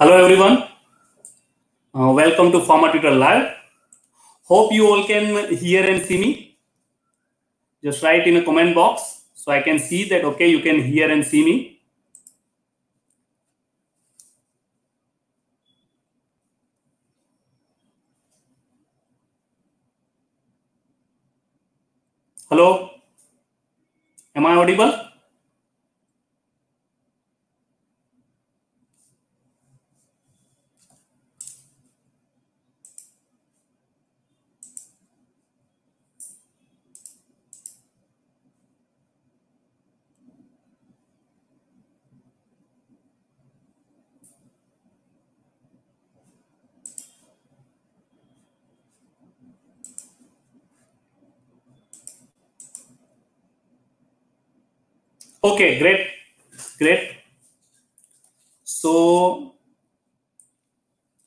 Hello everyone. Uh, welcome to Pharma Tutor Live. Hope you all can hear and see me. Just write in a comment box so I can see that okay you can hear and see me. Hello. Am I audible? Okay, great, great. So,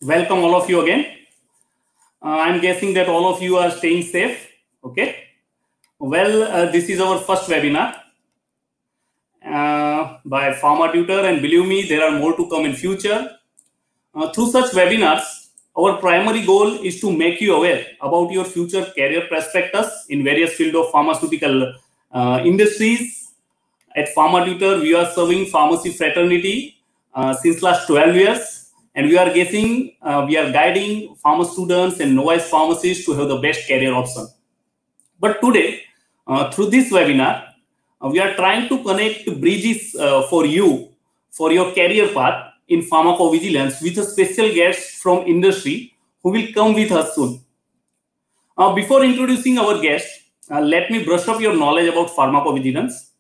welcome all of you again. Uh, I'm guessing that all of you are staying safe. Okay. Well, uh, this is our first webinar uh, by Pharma Tutor, and believe me, there are more to come in future. Uh, through such webinars, our primary goal is to make you aware about your future career prospectus in various field of pharmaceutical uh, industries at Pharma Tutor, we are serving pharmacy fraternity uh, since last 12 years. And we are guessing, uh, we are guiding pharma students and novice pharmacists to have the best career option. But today, uh, through this webinar, uh, we are trying to connect bridges uh, for you, for your career path in pharmacovigilance with a special guest from industry who will come with us soon. Uh, before introducing our guest, let me brush up your knowledge about pharmacovigilance.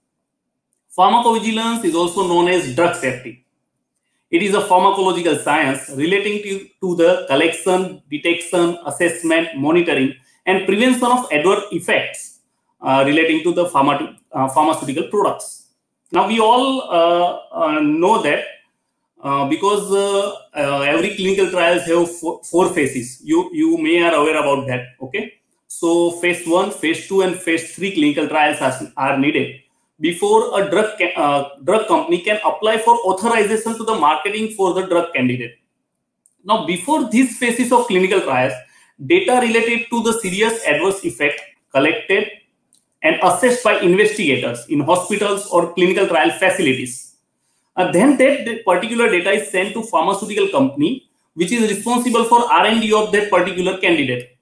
Pharmacovigilance is also known as drug safety. It is a pharmacological science relating to, to the collection, detection, assessment, monitoring, and prevention of adverse effects uh, relating to the pharma, uh, pharmaceutical products. Now, we all uh, uh know that uh, because uh, every clinical trials have four, four, phases. You, you may are aware about that, okay? So, phase one, phase two, and phase three clinical trials are, are needed before a drug uh, drug company can apply for authorization to the marketing for the drug candidate. Now, before these phases of clinical trials, data related to the serious adverse effect collected and assessed by investigators in hospitals or clinical trial facilities. Uh, then that particular data is sent to pharmaceutical company which is responsible for R&D of that particular candidate.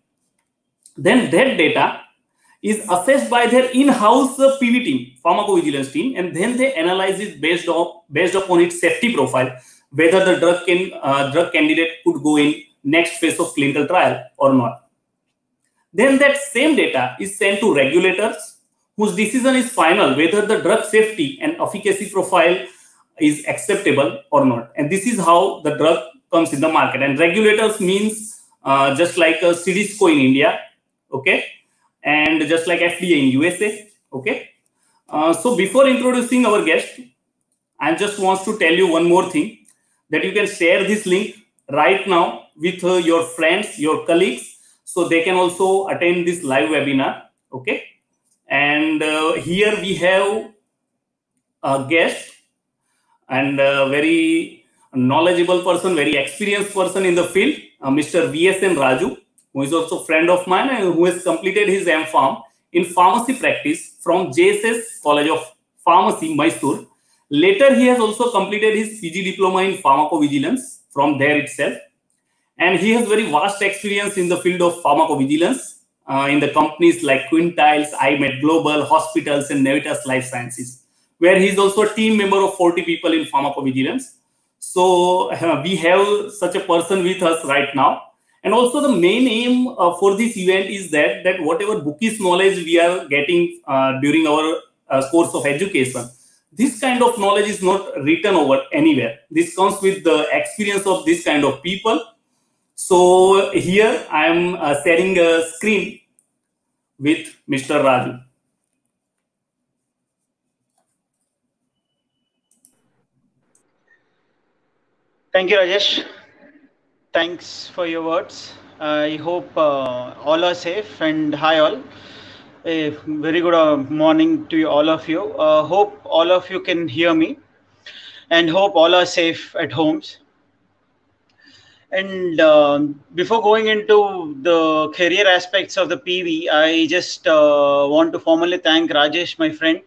Then that data is assessed by their in-house PV team, pharmacovigilance team, and then they analyze it based on based upon its safety profile, whether the drug can uh, drug candidate could go in next phase of clinical trial or not. Then that same data is sent to regulators, whose decision is final whether the drug safety and efficacy profile is acceptable or not. And this is how the drug comes in the market. And regulators means uh, just like a CDSCO in India, okay and just like FDA in USA. Okay. Uh, so before introducing our guest, I just want to tell you one more thing that you can share this link right now with uh, your friends, your colleagues, so they can also attend this live webinar. Okay. And uh, here we have a guest and a very knowledgeable person, very experienced person in the field, uh, Mr. VSN Raju who is also a friend of mine and who has completed his M M.Pharm in pharmacy practice from JSS College of Pharmacy, Mysore. Later, he has also completed his PG diploma in pharmacovigilance from there itself. And he has very vast experience in the field of pharmacovigilance uh, in the companies like Quintiles, iMed Global, hospitals, and Navitas Life Sciences, where he is also a team member of 40 people in pharmacovigilance. So uh, we have such a person with us right now. And also the main aim uh, for this event is that that whatever bookish knowledge we are getting uh, during our uh, course of education, this kind of knowledge is not written over anywhere. This comes with the experience of this kind of people. So here I am uh, sharing a screen with Mr. Raju. Thank you, Rajesh thanks for your words. I hope uh, all are safe and hi all. A very good uh, morning to all of you. Uh, hope all of you can hear me and hope all are safe at homes. And um, before going into the career aspects of the PV, I just uh, want to formally thank Rajesh, my friend.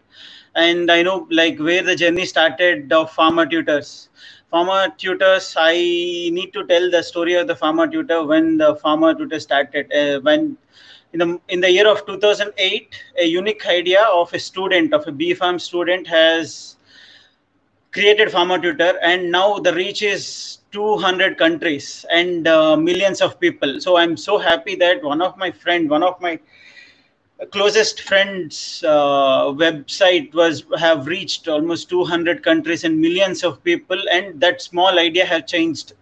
And I know like where the journey started of Pharma Tutors. Pharma Tutors, I need to tell the story of the Pharma Tutor when the Pharma Tutor started. Uh, when in the in the year of 2008, a unique idea of a student of a B Pharm student has created Pharma Tutor, and now the reach is 200 countries and uh, millions of people. So I'm so happy that one of my friend, one of my closest friends uh, website was have reached almost 200 countries and millions of people and that small idea have changed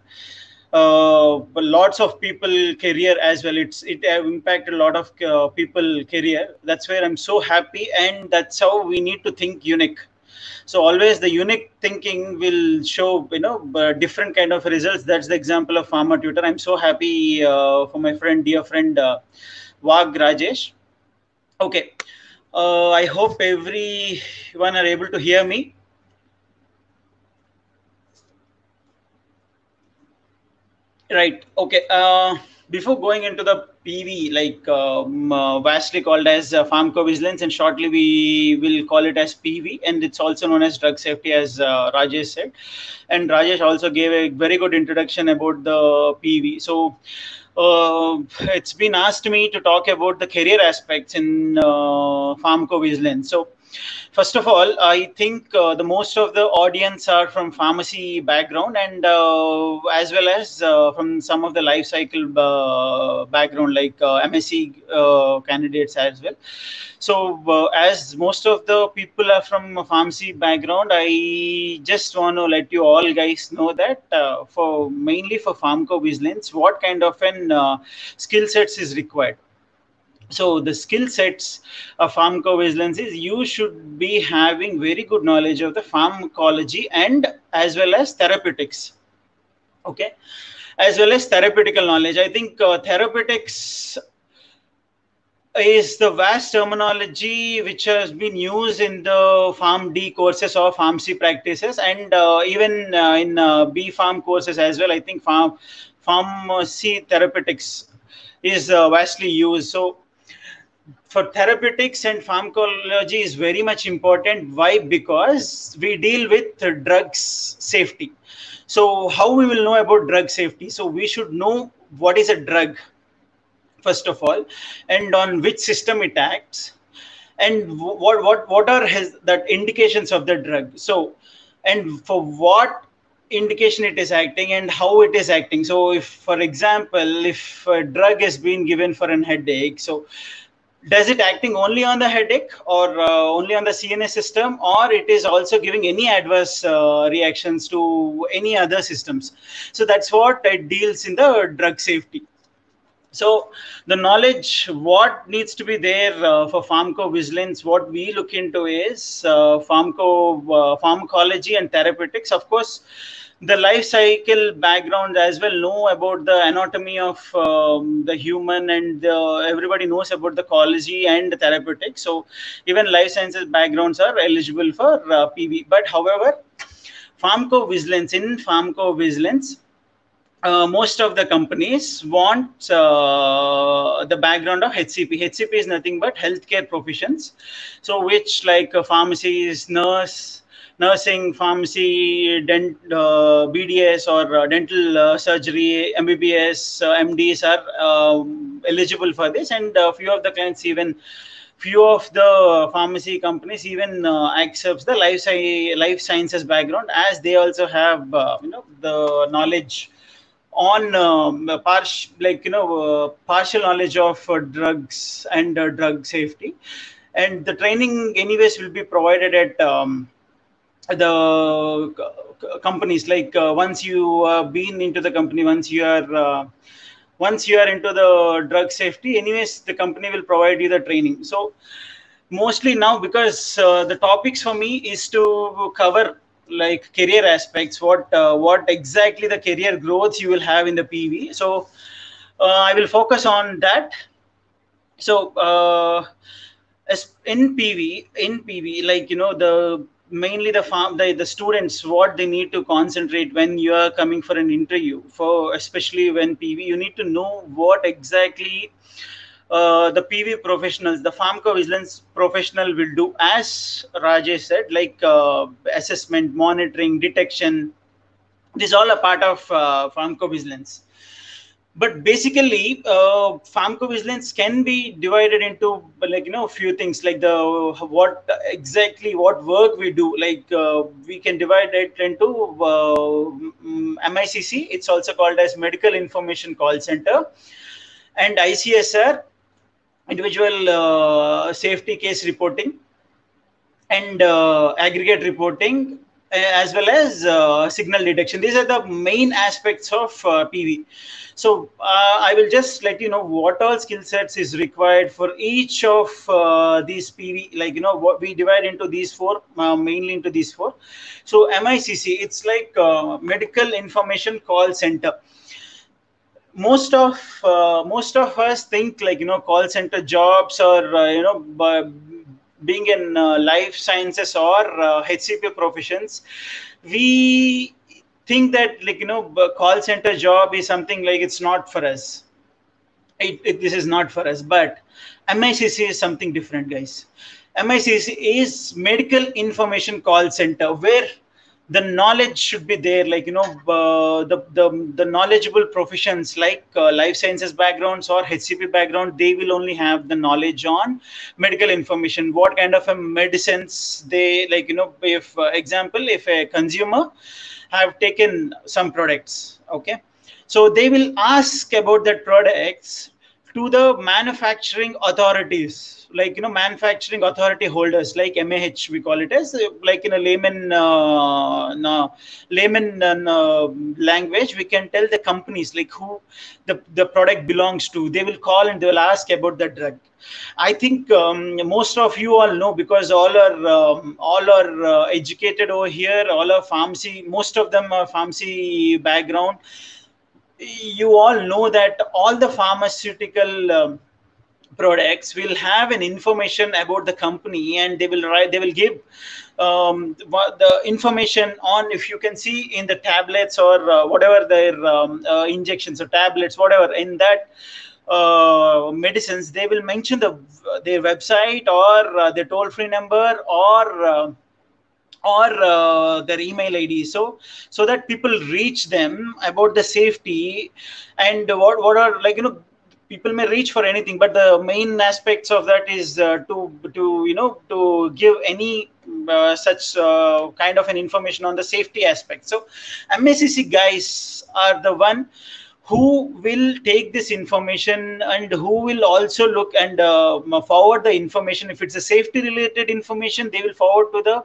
uh, lots of people career as well. It's it have impacted a lot of uh, people career. That's where i'm so happy and that's how we need to think unique. So always the unique thinking will show you know different kind of results. That's the example of Pharma Tutor. I'm so happy uh, for my friend dear friend uh, wag rajesh okay uh, i hope everyone are able to hear me right okay uh, before going into the PV, like um, uh, vastly called as uh, pharmacovigilance, and shortly we will call it as PV, and it's also known as drug safety, as uh, Rajesh said. And Rajesh also gave a very good introduction about the PV. So uh, it's been asked me to talk about the career aspects in uh, pharmacovigilance. So first of all i think uh, the most of the audience are from pharmacy background and uh, as well as uh, from some of the life science uh, background like uh, msc uh, candidates as well. So as most of the people are from pharmacy background i just want to let you all guys know that for mainly for pharmacovigilance what kind of an skill sets is required so the skill sets of pharmacovigilance is you should be having very good knowledge of the pharmacology and as well as therapeutics. Okay? As well as therapeutical knowledge. I think uh, therapeutics is the vast terminology which has been used in the Pharm D courses or pharmacy practices and uh, even uh, in uh, B Pharm courses as well. I think farm pharmacy therapeutics is uh, vastly used. So for therapeutics and pharmacology is very much important. Why? Because we deal with drugs safety. So how we will know about drug safety? So we should know what is a drug first of all and on which system it acts and what what what are his that indications of the drug. So and for what indication it is acting and how it is acting. So if for example if a drug is being given for an headache so does it acting only on the headache or uh, only on the cns system or it is also giving any adverse uh, reactions to any other systems? So that's what it deals in the drug safety. So the knowledge what needs to be there uh, for pharmacovigilance what we look into is uh, pharmaco uh, pharmacology and therapeutics. Of course the life science background as well know about the anatomy of um, the human and everybody knows about the ecology and the therapeutics so even life sciences backgrounds are eligible for uh, pv but however pharmacovigilance in pharmacovigilance uh, most of the companies want uh, the background of HCP. HCP is nothing but healthcare professions. So, which like a pharmacist, nurse, nursing, pharmacy, dent, uh, BDS or uh, dental uh, surgery, MBBS, MDs are um, eligible for this, and a few of the clients even few of the pharmacy companies even uh, accepts the life, sci- life sciences background as they also have uh, you know the knowledge on um, like you know uh, partial knowledge of drugs and drug safety. And the training anyways will be provided at um, the companies like uh, once you uh, been into the company once you are uh, once you are into the drug safety anyways the company will provide you the training. So mostly now because uh, the topics for me is to cover like career aspects what uh, what exactly the career growth you will have in the pv so uh, i will focus on that. So in pv in pv like you know the mainly the farm the, the students what they need to concentrate when you are coming for an interview for especially when pv you need to know what exactly uh, the PV professionals, the pharmacovigilance professional will do, as Rajesh said, like uh, assessment, monitoring, detection. This is all a part of uh, pharmacovigilance. But basically, uh, pharmacovigilance can be divided into like you know a few things like the what exactly what work we do. Like uh, we can divide it into MICC. It's also called as Medical Information Call Center, and ICSR individual uh, safety case reporting and uh, aggregate reporting as well as uh, signal detection. These are the main aspects of uh, pv so uh, i will just let you know what all skill sets is required for each of uh, these pv like you know what we divide into these four mainly into these four. So micc it's like medical information call center. Most of uh, most of us think like you know call center jobs or uh, you know being in uh, life sciences or hcp uh, professions we think that like you know call center job is something like it's not for us. It, it, this is not for us but micc is something different guys. Micc is medical information call center where the knowledge should be there like you know uh, the, the the knowledgeable professions like uh, life sciences backgrounds or hcp background they will only have the knowledge on medical information. What kind of a medicines they like you know if uh, example if a consumer have taken some products okay? So they will ask about that products to the manufacturing authorities like you know manufacturing authority holders like mah we call it as like in a layman uh, layman uh, language we can tell the companies like who the, the product belongs to. They will call and they will ask about the drug. I think um, most of you all know because all are um, all are uh, educated over here all are pharmacy most of them are pharmacy background. You all know that all the pharmaceutical um, products will have an information about the company and they will write they will give um, the information on if you can see in the tablets or uh, whatever their um, uh, injections or tablets whatever in that uh, medicines they will mention the their website or uh, their toll free number or uh, or uh, their email id so so that people reach them about the safety and what what are like you know people may reach for anything but the main aspects of that is uh, to to you know to give any uh, such uh, kind of an information on the safety aspect. So micc guys are the one who will take this information and who will also look and uh, forward the information. If it's a safety related information they will forward to the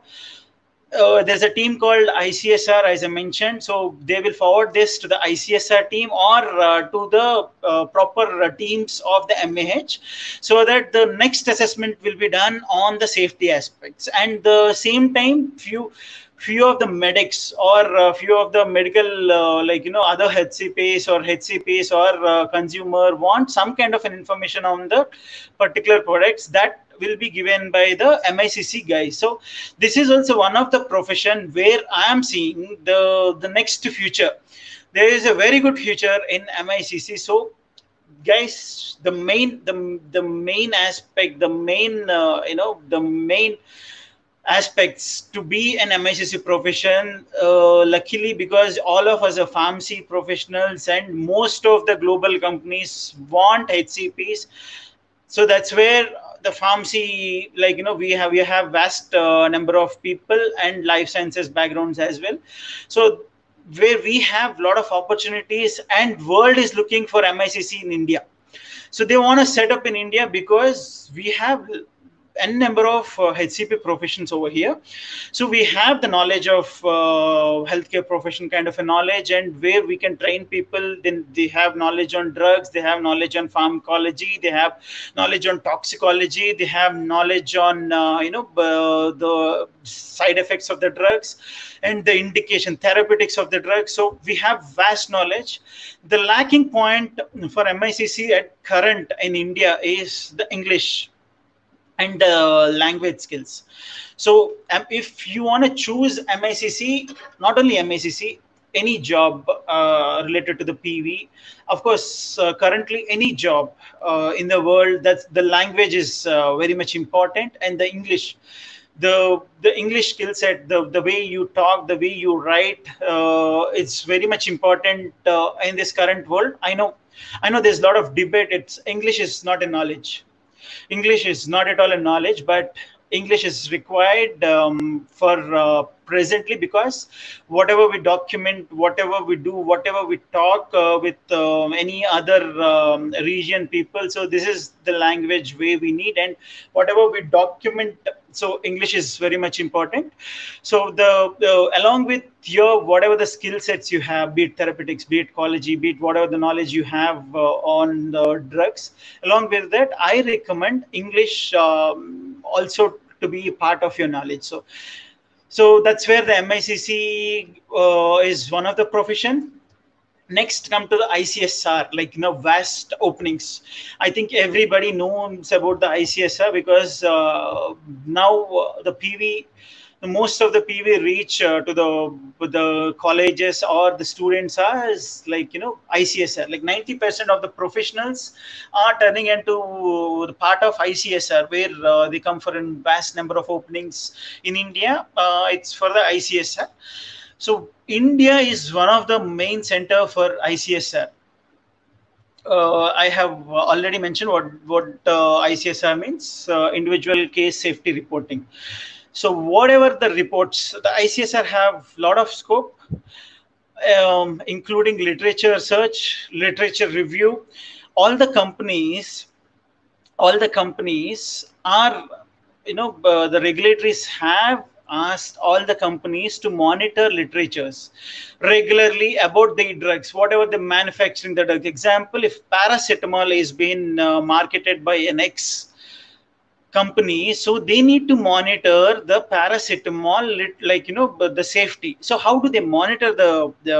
uh, there's a team called ICSR, as I mentioned. So they will forward this to the ICSR team or uh, to the uh, proper uh, teams of the MAH so that the next assessment will be done on the safety aspects. And the same time, few few of the medics or a few of the medical uh, like you know other hcps or hcps or uh, consumer want some kind of an information on the particular products that will be given by the MICC guys. So this is also one of the profession where I am seeing the the next future. There is a very good future in MICC. So guys, the main the the main aspect, the main uh, you know the main aspects to be an MICC profession. Uh, luckily, because all of us are pharmacy professionals and most of the global companies want HCPs. So that's where the pharmacy like you know we have we have vast uh, number of people and life sciences backgrounds as well. So where we have a lot of opportunities and world is looking for micc in india. So they want to set up in india because we have n number of uh, HCP professions over here. So we have the knowledge of uh, healthcare profession kind of a knowledge, and where we can train people. Then they have knowledge on drugs, they have knowledge on pharmacology, they have knowledge on toxicology, they have knowledge on uh, you know uh, the side effects of the drugs and the indication therapeutics of the drug so we have vast knowledge the lacking point for micc at current in india is the english and uh, language skills. So um, if you want to choose MICC, not only MICC, any job uh, related to the PV, of course, uh, currently any job uh, in the world, that the language is uh, very much important, and the English, the the English skill set, the the way you talk, the way you write, uh, it's very much important in this current world. I know, I know, there's a lot of debate. It's English is not a knowledge. English is not at all a knowledge, but English is required um, for uh, presently because whatever we document, whatever we do, whatever we talk uh, with uh, any other um, region people, so this is the language way we need, and whatever we document, so English is very much important. So the, the along with your whatever the skill sets you have, be it therapeutics, be it ecology, be it whatever the knowledge you have uh, on the drugs, along with that, I recommend English. Um, also to be part of your knowledge so so that's where the micc uh, is one of the profession. Next come to the icsr like you know vast openings. I think everybody knows about the icsr because uh, now uh, the pv most of the PV reach uh, to the the colleges or the students are is like you know ICSR. Like ninety percent of the professionals are turning into the part of ICSR, where uh, they come for a vast number of openings in India. Uh, it's for the ICSR. So India is one of the main center for ICSR. Uh, I have already mentioned what what uh, ICSR means, uh, individual case safety reporting. So whatever the reports, the ICSR have a lot of scope, um, including literature search, literature review. All the companies, all the companies are, you know, uh, the regulators have asked all the companies to monitor literatures regularly about the drugs, whatever they're manufacturing the drug. Example, if paracetamol is being uh, marketed by an X company so they need to monitor the paracetamol like you know the safety. So how do they monitor the the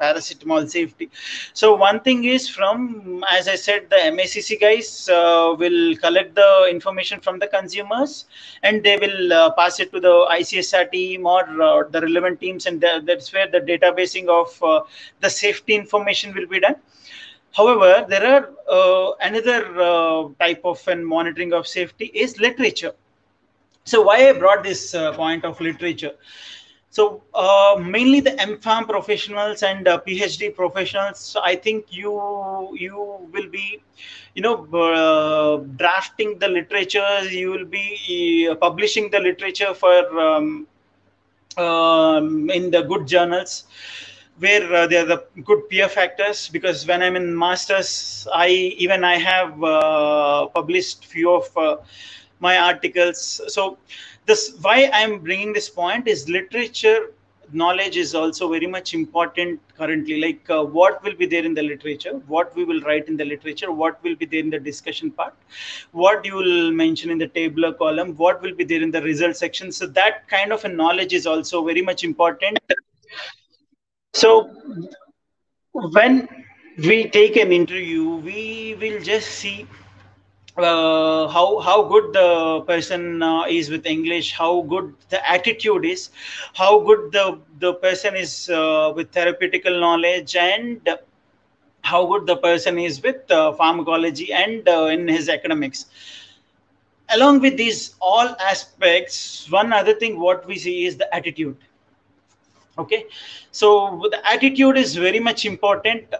paracetamol safety? So one thing is from as i said the MICC guys uh, will collect the information from the consumers and they will uh, pass it to the icsr team or uh, the relevant teams and that's where the databasing of uh, the safety information will be done However, there are uh, another uh, type of and monitoring of safety is literature. So why I brought this uh, point of literature? So uh, mainly the MPharm professionals and uh, PhD professionals. I think you you will be, you know, uh, drafting the literature. You will be publishing the literature for um, um, in the good journals where uh, there are the good peer factors because when i'm in masters i even i have uh, published few of uh, my articles. So this why i'm bringing this point is literature knowledge is also very much important currently. Like uh, what will be there in the literature what we will write in the literature what will be there in the discussion part what you will mention in the tabular column what will be there in the result section. So that kind of a knowledge is also very much important so when we take an interview, we will just see uh, how how good the person uh, is with English, how good the attitude is, how good the the person is uh, with therapeutical knowledge, and how good the person is with uh, pharmacology and uh, in his academics. Along with these all aspects, one other thing what we see is the attitude okay. So the attitude is very much important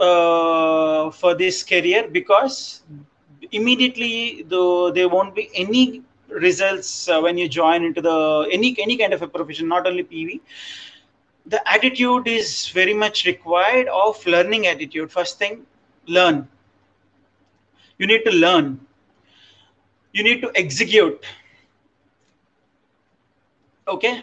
uh, for this career because immediately though there won't be any results uh, when you join into the any any kind of a profession not only pv the attitude is very much required of learning attitude. First thing learn. You need to learn. You need to execute. Okay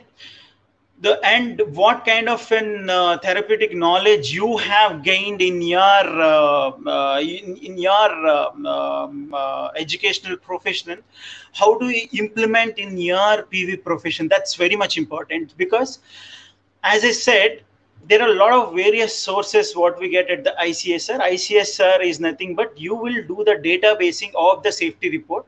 the and what kind of an uh, therapeutic knowledge you have gained in your uh, uh, in, in, your uh, um, uh, educational profession how do you implement in your pv profession? That's very much important because as i said there are a lot of various sources what we get at the icsr icsr is nothing but you will do the databasing of the safety report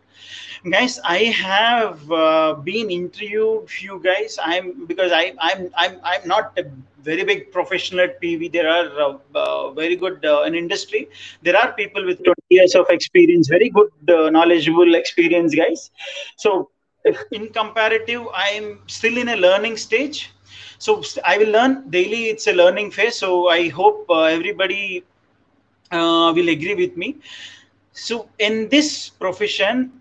guys i have uh, been interviewed few guys. I'm because i i'm i'm, I'm not a very big professional at pv there are uh, uh, very good uh, in industry. There are people with 20 years of experience very good uh, knowledgeable experience guys. So in comparative i'm still in a learning stage. So i will learn. Daily it's a learning phase. So i hope uh, everybody will agree with me. So in this profession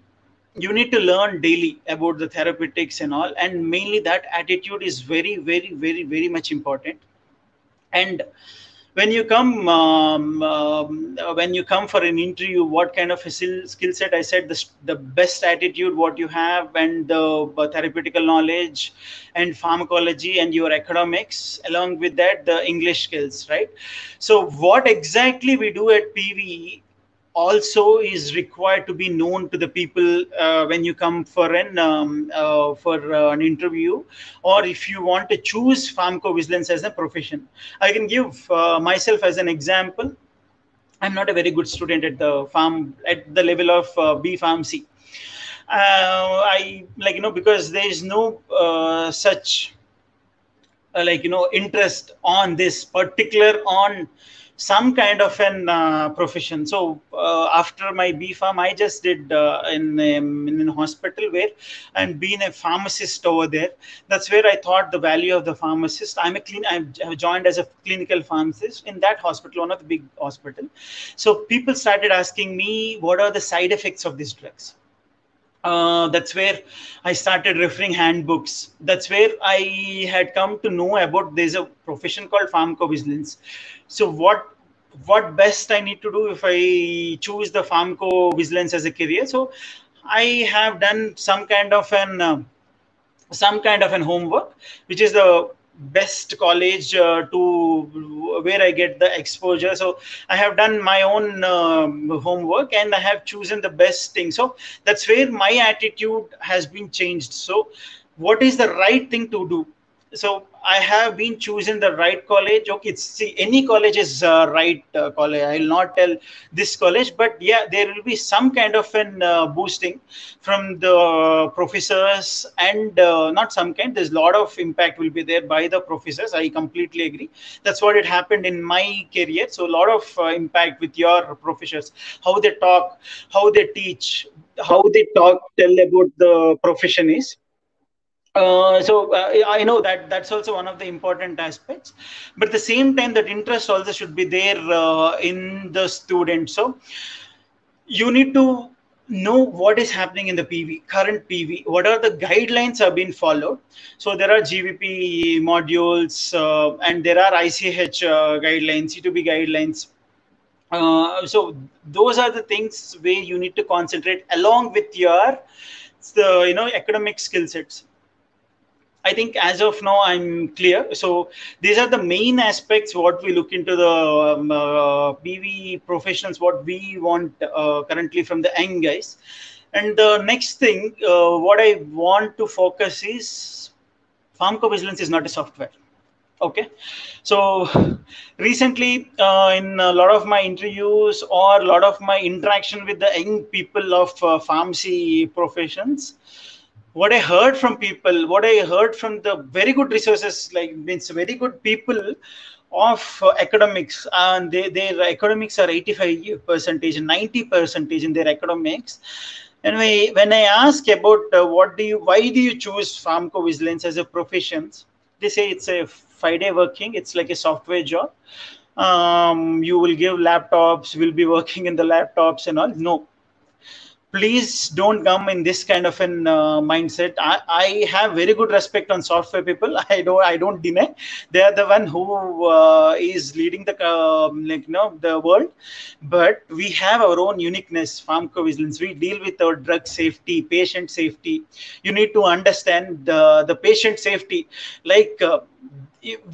you need to learn daily about the therapeutics and all and mainly that attitude is very very very very much important. And when you come um, um, when you come for an interview what kind of skill set? I said the, the best attitude what you have and the uh, therapeutical knowledge and pharmacology and your academics along with that the english skills right? So what exactly we do at pve also is required to be known to the people uh, when you come for an um, uh, for uh, an interview or if you want to choose pharmacovigilance as a profession. I can give uh, myself as an example. I'm not a very good student at the farm at the level of uh, b pharmacy uh, i like you know because there is no such like you know interest on this particular on some kind of an uh, profession. So uh, after my B Pharm, I just did uh, in, um, in a hospital where and being a pharmacist over there. That's where I thought the value of the pharmacist. I'm a clean. I've joined as a clinical pharmacist in that hospital, one of the big hospital. So people started asking me, what are the side effects of these drugs? Uh, that's where I started referring handbooks. That's where I had come to know about there's a profession called pharmacovigilance. So what what best I need to do if I choose the pharmacovigilance as a career? So I have done some kind of an uh, some kind of an homework, which is the best college uh, to where I get the exposure. So I have done my own uh, homework and I have chosen the best thing. So that's where my attitude has been changed. So what is the right thing to do? So I have been choosing the right college. Okay, see, any college is uh, right uh, college. I will not tell this college, but yeah, there will be some kind of an uh, boosting from the professors, and uh, not some kind. There's a lot of impact will be there by the professors. I completely agree. That's what it happened in my career. So a lot of uh, impact with your professors, how they talk, how they teach, how they talk, tell about the profession is uh, so uh, I know that that's also one of the important aspects, but at the same time, that interest also should be there uh, in the student. So you need to know what is happening in the PV, current PV, what are the guidelines are being followed. So there are GVP modules uh, and there are ICH uh, guidelines, E2B guidelines. So those are the things where you need to concentrate along with your the you know academic skill sets I think as of now I'm clear. So these are the main aspects what we look into the um, uh, PV professionals, what we want uh, currently from the young guys. And the next thing, uh, what I want to focus is pharmacovigilance is not a software. Okay, so recently uh, in a lot of my interviews or a lot of my interaction with the young people of uh, pharmacy professions, what I heard from people, what I heard from the very good resources, like means very good people of uh, academics, and they, their academics are 85 percentage, 90 percentage in their academics. And we, when I ask about uh, what do you, why do you choose pharmacovigilance as a profession, they say it's a five-day working. It's like a software job. Um, you will give laptops, will be working in the laptops and all. No, please don't come in this kind of an uh, mindset. I, I have very good respect on software people. I don't i don't deny. They are the one who uh, is leading the uh, like you know the world. But we have our own uniqueness pharmacovigilance. We deal with our drug safety patient safety. You need to understand the, the patient safety. Like uh,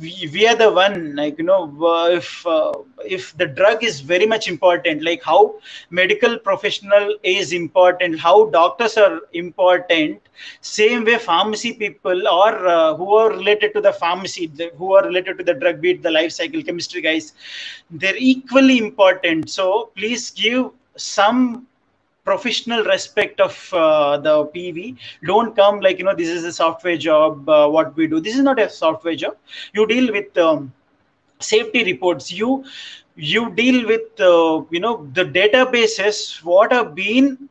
we, are the one like you know uh, if uh, if the drug is very much important like how medical professional is important how doctors are important same way pharmacy people or uh, who are related to the pharmacy the, who are related to the drug beat the life cycle chemistry guys they're equally important. So please give some professional respect of uh, the PV. Don't come like, you know, this is a software job, uh, what we do. This is not a software job. You deal with um, safety reports. You you deal with, uh, you know, the databases, what have been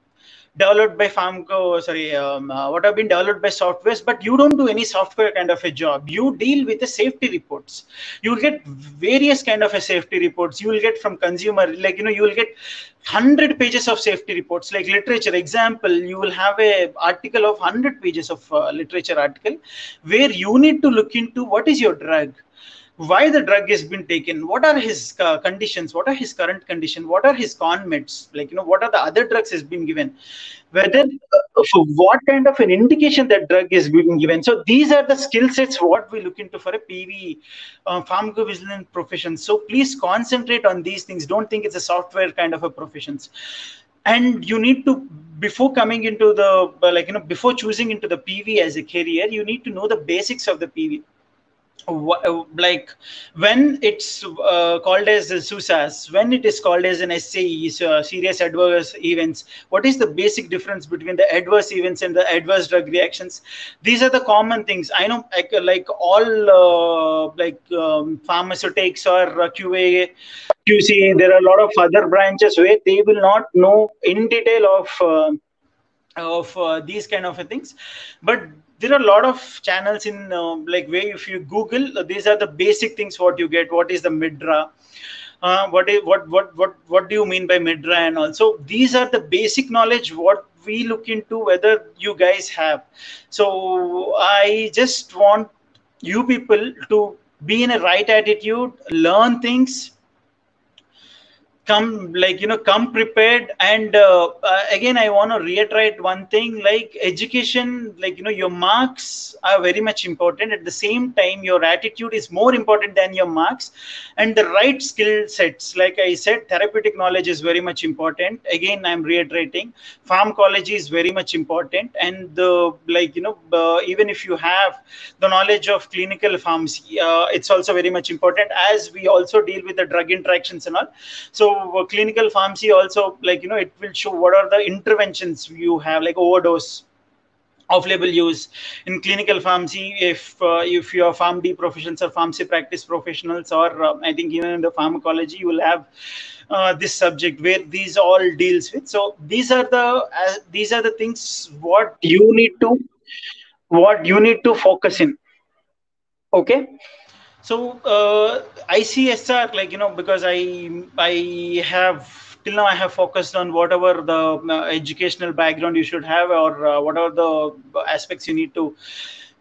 developed by Farmco, sorry, um, uh, what have been developed by softwares, but you don't do any software kind of a job. You deal with the safety reports. You will get various kind of a safety reports. You will get from consumer, like, you know, you will get 100 pages of safety reports, like literature. Example, you will have a article of 100 pages of uh, literature article where you need to look into what is your drug why the drug has been taken what are his uh, conditions what are his current condition what are his conmeds like you know what are the other drugs has been given whether uh, for what kind of an indication that drug is being given. So these are the skill sets what we look into for a pv uh, pharmacovigilance profession. So please concentrate on these things. Don't think it's a software kind of a professions and you need to before coming into the like you know before choosing into the pv as a career you need to know the basics of the pv uh, like when it's uh, called as SUSAR, when it is called as an SAE, so serious adverse events, what is the basic difference between the adverse events and the adverse drug reactions? These are the common things. I know, like, like all uh, like um, pharmaceutics or uh, QA, QC, there are a lot of other branches where they will not know in detail of uh, of uh, these kind of things but there are a lot of channels in uh, like where if you google these are the basic things what you get. What is the MedDRA? Uh, what is what what what what do you mean by MedDRA and also these are the basic knowledge what we look into whether you guys have. So i just want you people to be in a right attitude learn things come like you know come prepared and uh, uh, again i want to reiterate one thing like education like you know your marks are very much important. At the same time your attitude is more important than your marks and the right skill sets. Like i said therapeutic knowledge is very much important. Again i'm reiterating pharmacology is very much important and the like you know uh, even if you have the knowledge of clinical pharmacy uh, it's also very much important as we also deal with the drug interactions and all. So clinical pharmacy also like you know it will show what are the interventions you have like overdose off-label use. In clinical pharmacy if uh, if you are pharmd professionals or pharmacy practice professionals or uh, i think even in the pharmacology you will have uh, this subject where these all deals with. So these are the uh, these are the things what you need to what you need to focus in. Okay so uh, ICSR, like you know, because I I have till now I have focused on whatever the uh, educational background you should have or uh, whatever the aspects you need to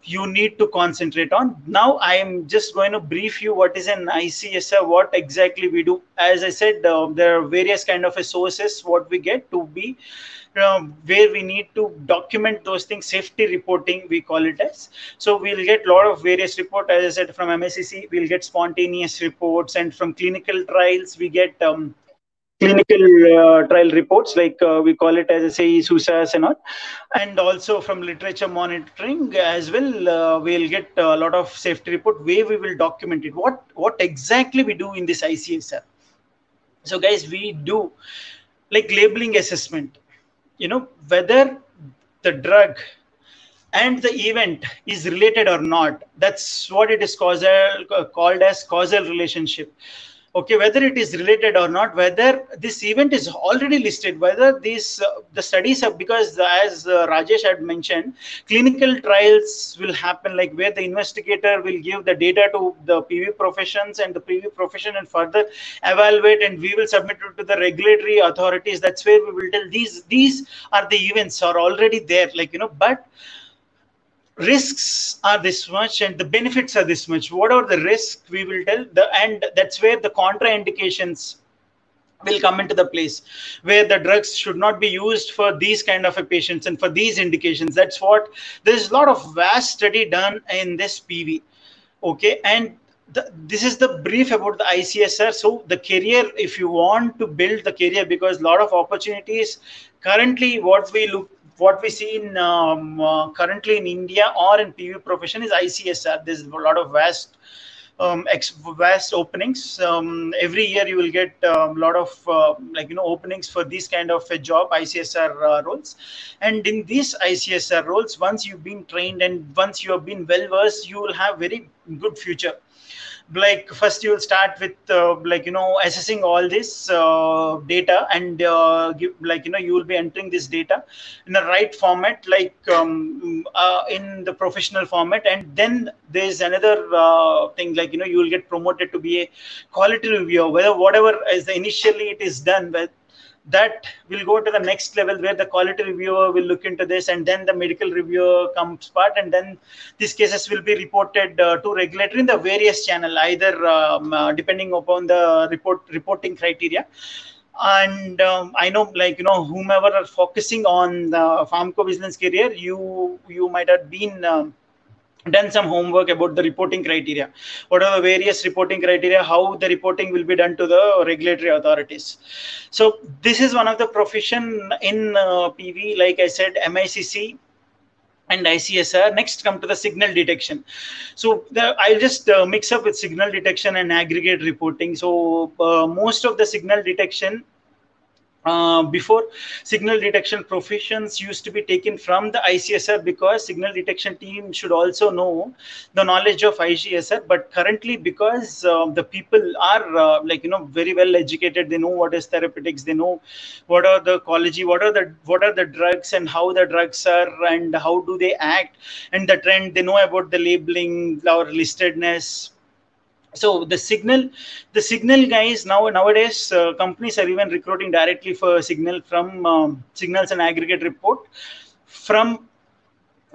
you need to concentrate on. Now I am just going to brief you what is an ICSR, what exactly we do. As I said, uh, there are various kind of sources what we get to be where we need to document those things safety reporting we call it as. So we'll get a lot of various report as i said from mscc we'll get spontaneous reports. And from clinical trials we get um, clinical uh, trial reports like uh, we call it as a say SUSARs and all. And also from literature monitoring as well uh, we'll get a lot of safety report where we will document it. What what exactly we do in this icsr so guys we do like labeling assessment you know whether the drug and the event is related or not that's what it is causal, called as causal relationship okay whether it is related or not whether this event is already listed whether these uh, the studies have because as uh, rajesh had mentioned clinical trials will happen like where the investigator will give the data to the pv professions and the pv profession and further evaluate and we will submit it to the regulatory authorities. That's where we will tell these these are the events are already there like you know but risks are this much and the benefits are this much. What are the risks we will tell. The and that's where the contraindications will come into the place where the drugs should not be used for these kind of patients and for these indications. That's what there's a lot of vast study done in this pv okay? And the, this is the brief about the ICSR. So the career, if you want to build the career, because a lot of opportunities currently, what we look what we see in um, uh, currently in India or in PV profession is ICSR. There's a lot of vast um, vast openings. Um, every year you will get a um, lot of uh, like you know openings for these kind of a job ICSR uh, roles, and in these ICSR roles, once you've been trained and once you have been well versed, you will have very good future like first you will start with uh, like you know assessing all this uh, data and uh, give, like you know you will be entering this data in the right format like um, uh, in the professional format. And then there's another uh, thing like you know you will get promoted to be a quality reviewer whether whatever is initially it is done but that will go to the next level where the quality reviewer will look into this and then the medical reviewer comes part and then these cases will be reported uh, to regulator in the various channel either um, uh, depending upon the report reporting criteria. And um, i know like you know whomever are focusing on the pharmacovigilance career you you might have been um, done some homework about the reporting criteria what are the various reporting criteria how the reporting will be done to the regulatory authorities so this is one of the profession in uh, pv like i said micc and ICSR. Next, come to the signal detection. So the, I'll just uh, mix up with signal detection and aggregate reporting. So uh, most of the signal detection uh, before signal detection professions used to be taken from the ICSR because signal detection team should also know the knowledge of ICSR. But currently, because uh, the people are uh, like you know very well educated, they know what is therapeutics, they know what are the ecology, what are the what are the drugs and how the drugs are and how do they act and the trend. They know about the labeling or listedness so the signal the signal guys now nowadays uh, companies are even recruiting directly for signal from um, signals and aggregate report from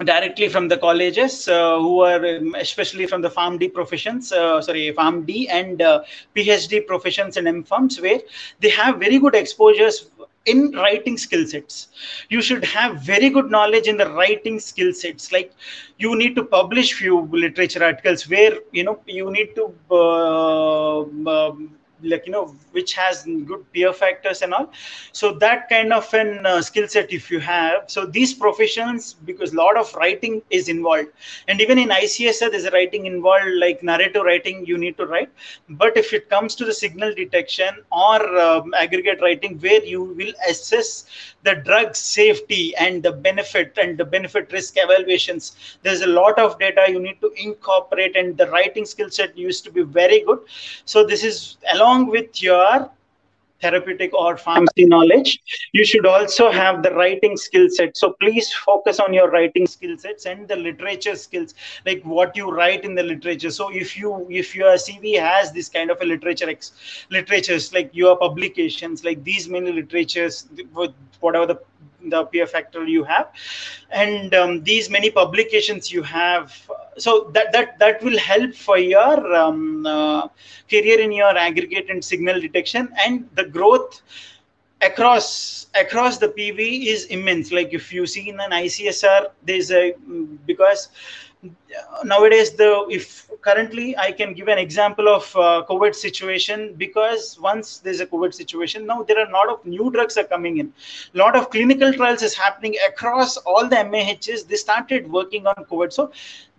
directly from the colleges uh, who are um, especially from the Pharm D professions uh, sorry D and uh, phd professions and M Pharms where they have very good exposures in writing skill sets. You should have very good knowledge in the writing skill sets. Like you need to publish few literature articles where you know you need to uh, um, like you know which has good peer factors and all. So that kind of an uh, skill set if you have. So these professions because a lot of writing is involved. And even in icsr there's a writing involved like narrative writing you need to write. But if it comes to the signal detection or um, aggregate writing where you will assess the drug safety and the benefit and the benefit risk evaluations there's a lot of data you need to incorporate and the writing skill set used to be very good. So this is along with your therapeutic or pharmacy knowledge you should also have the writing skill set. So please focus on your writing skill sets and the literature skills like what you write in the literature. So if you if your cv has this kind of a literature ex, literatures like your publications like these many literatures with whatever the the peer factor you have and um, these many publications you have so that that that will help for your um, uh, career in your aggregate and signal detection. And the growth across across the pv is immense. Like if you see in an icsr there's a because nowadays the if currently i can give an example of uh, covid situation because once there's a covid situation now there are a lot of new drugs are coming in. A lot of clinical trials is happening across all the mahs they started working on covid. So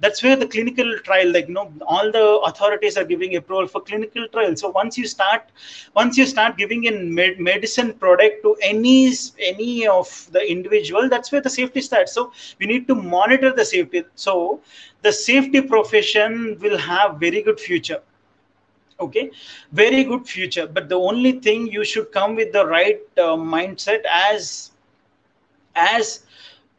that's where the clinical trial like you know all the authorities are giving approval for clinical trial. So once you start once you start giving in med- medicine product to any any of the individual that's where the safety starts. So we need to monitor the safety. So the safety profession will have very good future. Okay? Very good future. But the only thing you should come with the right uh, mindset as as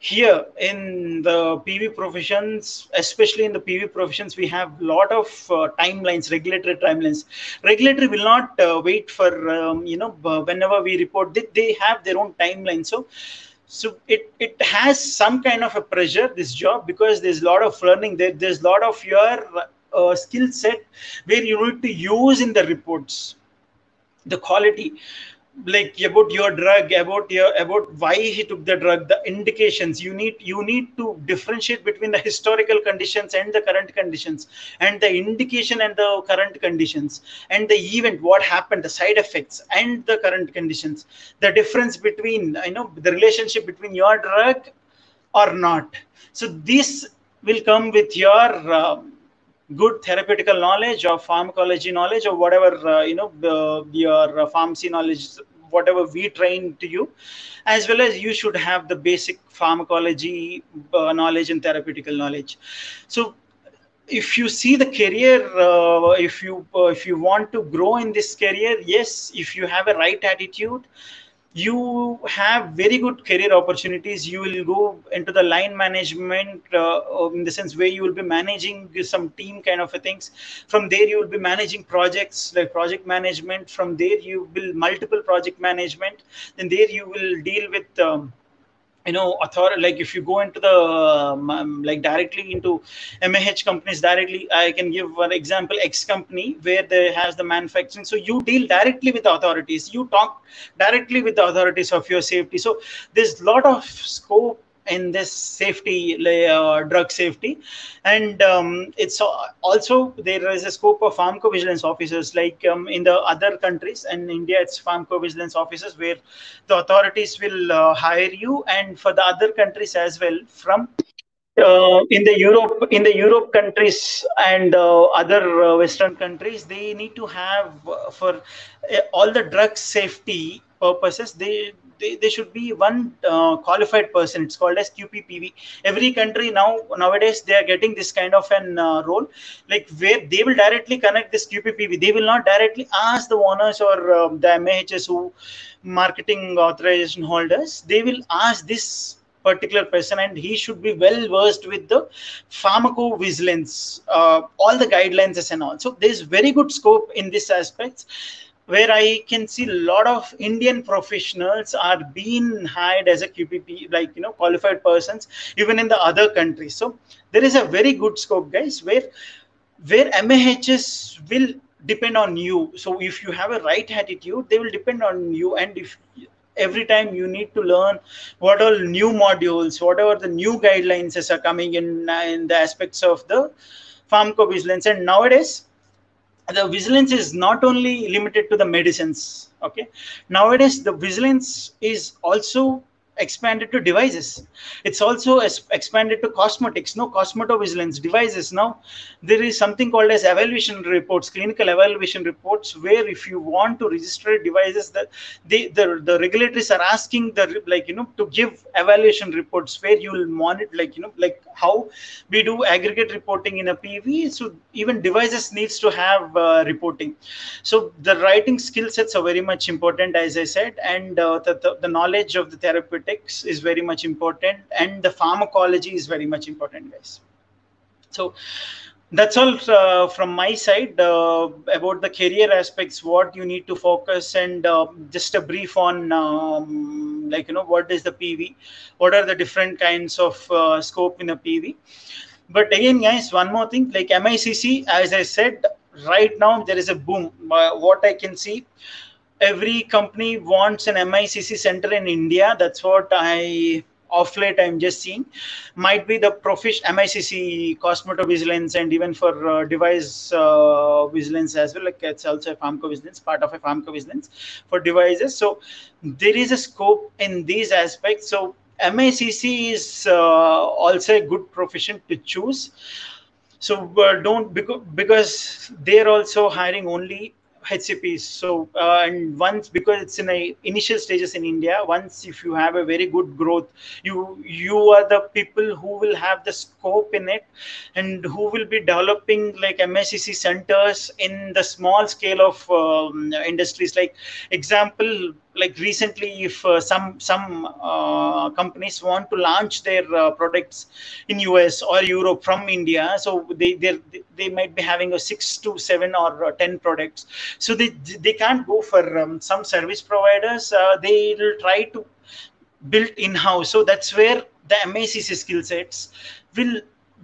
here in the PV professions, especially in the PV professions, we have a lot of uh, timelines, regulatory timelines. Regulatory will not uh, wait for, um, you know, whenever we report, they, they have their own timeline. So, so it, it has some kind of a pressure, this job, because there's a lot of learning, there, there's a lot of your uh, skill set where you need to use in the reports, the quality like about your drug about your about why he took the drug the indications. You need you need to differentiate between the historical conditions and the current conditions and the indication and the current conditions and the event what happened the side effects and the current conditions. The difference between you know the relationship between your drug or not. So this will come with your uh, good therapeutical knowledge or pharmacology knowledge or whatever uh, you know uh, your pharmacy knowledge whatever we train to you as well as you should have the basic pharmacology uh, knowledge and therapeutical knowledge. So if you see the career uh, if you uh, if you want to grow in this career yes if you have a right attitude you have very good career opportunities you will go into the line management uh, in the sense where you will be managing some team kind of things. From there you will be managing projects like project management. From there you will multiple project management. Then there you will deal with um, you know author like if you go into the um, um like directly into mah companies directly i can give an example x company where they has the manufacturing. So you deal directly with the authorities. You talk directly with the authorities of your safety. So there's a lot of scope in this safety uh, drug safety and um, it's also there is a scope of pharmacovigilance officers like um, in the other countries and india it's pharmacovigilance officers where the authorities will uh, hire you and for the other countries as well from uh, in the Europe, in the Europe countries and uh, other uh, Western countries, they need to have uh, for all the drug safety purposes. They they, they should be one uh, qualified person. It's called as QPPV. Every country now nowadays they are getting this kind of an uh, role, like where they will directly connect this QPPV. They will not directly ask the owners or um, the MAHS who marketing authorization holders. They will ask this particular person and he should be well versed with the pharmacovigilance uh, all the guidelines and all so there's very good scope in this aspects where I can see a lot of Indian professionals are being hired as a QPP, like you know, qualified persons, even in the other countries. So there is a very good scope, guys, where where MAHS will depend on you. So if you have a right attitude, they will depend on you. And if every time you need to learn what all new modules, whatever the new guidelines are coming in in the aspects of the pharmacovigilance, and nowadays the vigilance is not only limited to the medicines okay? Nowadays the vigilance is also expanded to devices. It's also expanded to cosmetics. No cosmetovigilance devices. Now there is something called as evaluation reports clinical evaluation reports where if you want to register devices that they the, the regulators are asking the like you know to give evaluation reports where you will monitor like you know like how we do aggregate reporting in a pv so even devices needs to have uh, reporting. So the writing skill sets are very much important as i said and uh, the, the, the knowledge of the therapeutic is very much important and the pharmacology is very much important guys. So that's all uh, from my side uh, about the career aspects what you need to focus and uh, just a brief on um, like you know what is the pv what are the different kinds of uh, scope in a pv but again guys one more thing like micc as i said right now there is a boom. Uh, what i can see every company wants an MICC center in India. That's what I off late I'm just seeing. Might be the proficient MICC cosmetovigilance and even for uh, device uh, vigilance as well. Like it's also a pharmacovigilance, part of a pharmacovigilance for devices. So there is a scope in these aspects. So MICC is uh, also a good profession to choose. So uh, don't because because they're also hiring only HCPs. So uh, and once because it's in a initial stages in India, once if you have a very good growth, you you are the people who will have the scope in it, and who will be developing like MICC centers in the small scale of um, industries. Like example, like recently if uh, some some uh, companies want to launch their uh, products in us or europe from india so they they they might be having a 6 to 7 or uh, 10 products. So they they can't go for um, some service providers. Uh, they will try to build in house so that's where the MICC skill sets will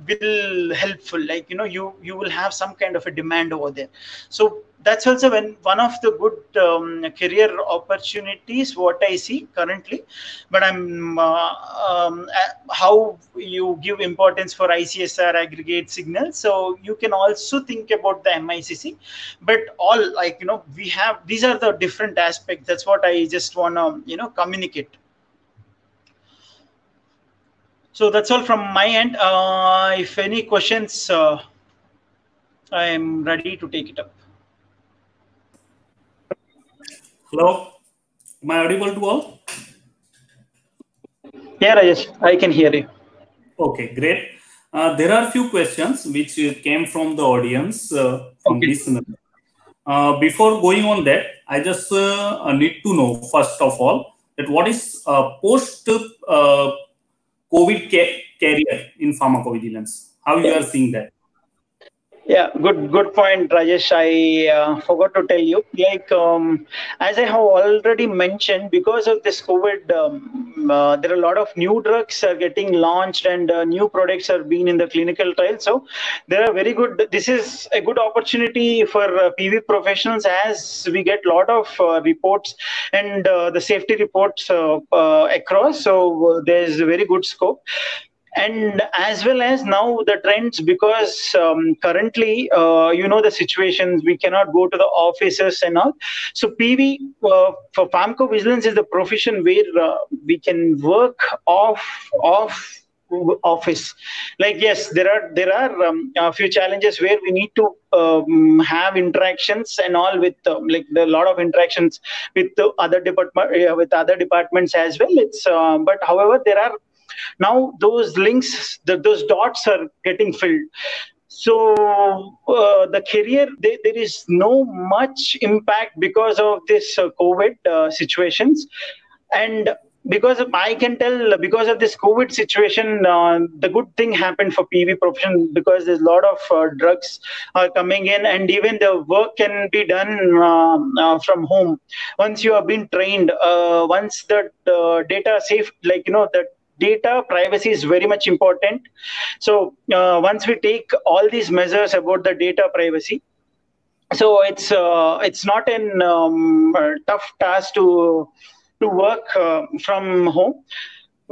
will helpful. Like you know you you will have some kind of a demand over there. So that's also when one of the good um, career opportunities what i see currently. But i'm uh, um, how you give importance for icsr aggregate signals so you can also think about the micc but all like you know we have these are the different aspects. That's what i just want to you know communicate. So that's all from my end. Uh, if any questions uh, I am ready to take it up. Hello, am I audible to all? Yeah, Rajesh, I can hear you. Okay, great. Uh, there are a few questions which came from the audience, uh, from Okay. listeners. Uh, before going on that, I just uh, need to know first of all that what is uh, post uh, COVID ca- career in pharmacovigilance? How you are seeing that? Yeah, good good point, Rajesh. I uh, forgot to tell you. Like um, as I have already mentioned, because of this COVID, um, uh, there are a lot of new drugs are getting launched and uh, new products are being in the clinical trial. So there are very good. This is a good opportunity for uh, PV professionals as we get a lot of uh, reports and uh, the safety reports across. So there's a very good scope and as well as now the trends because um, currently uh, you know the situations we cannot go to the offices and all. So pv uh, for pharmacovigilance is the profession where uh, we can work off off office. Like yes there are there are um, a few challenges where we need to um, have interactions and all with um, like the lot of interactions with the other department uh, with other departments as well. It's uh, but however there are now those links the, those dots are getting filled. So uh, the career they, there is no much impact because of this uh, covid uh, situations. And because of, i can tell because of this covid situation uh, the good thing happened for pv profession because there's a lot of uh, drugs are coming in and even the work can be done uh, uh, from home. Once you have been trained uh, once the uh, data safe like you know that data privacy is very much important. So uh, once we take all these measures about the data privacy so it's uh, it's not an um, a tough task to to work uh, from home.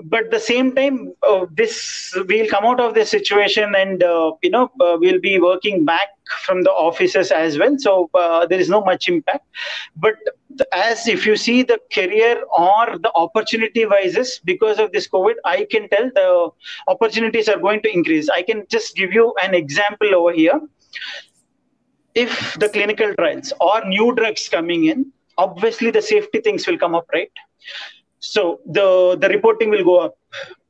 But the same time uh, this we'll come out of this situation and uh, you know uh, we'll be working back from the offices as well. So there is no much impact. But as if you see the career or the opportunity wises because of this covid i can tell the opportunities are going to increase. I can just give you an example over here. If the clinical trials or new drugs coming in obviously the safety things will come up right? So the the reporting will go up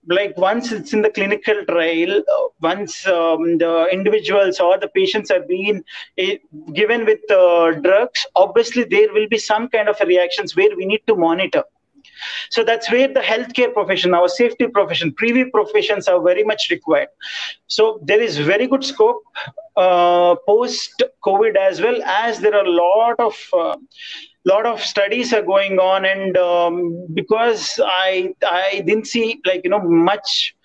like once it's in the clinical trial once um, the individuals or the patients are being eh, given with uh, drugs obviously there will be some kind of reactions where we need to monitor. So that's where the healthcare profession our safety profession preview professions are very much required. So there is very good scope uh, post covid as well as there are a lot of uh, lot of studies are going on and um, because i i didn't see like you know much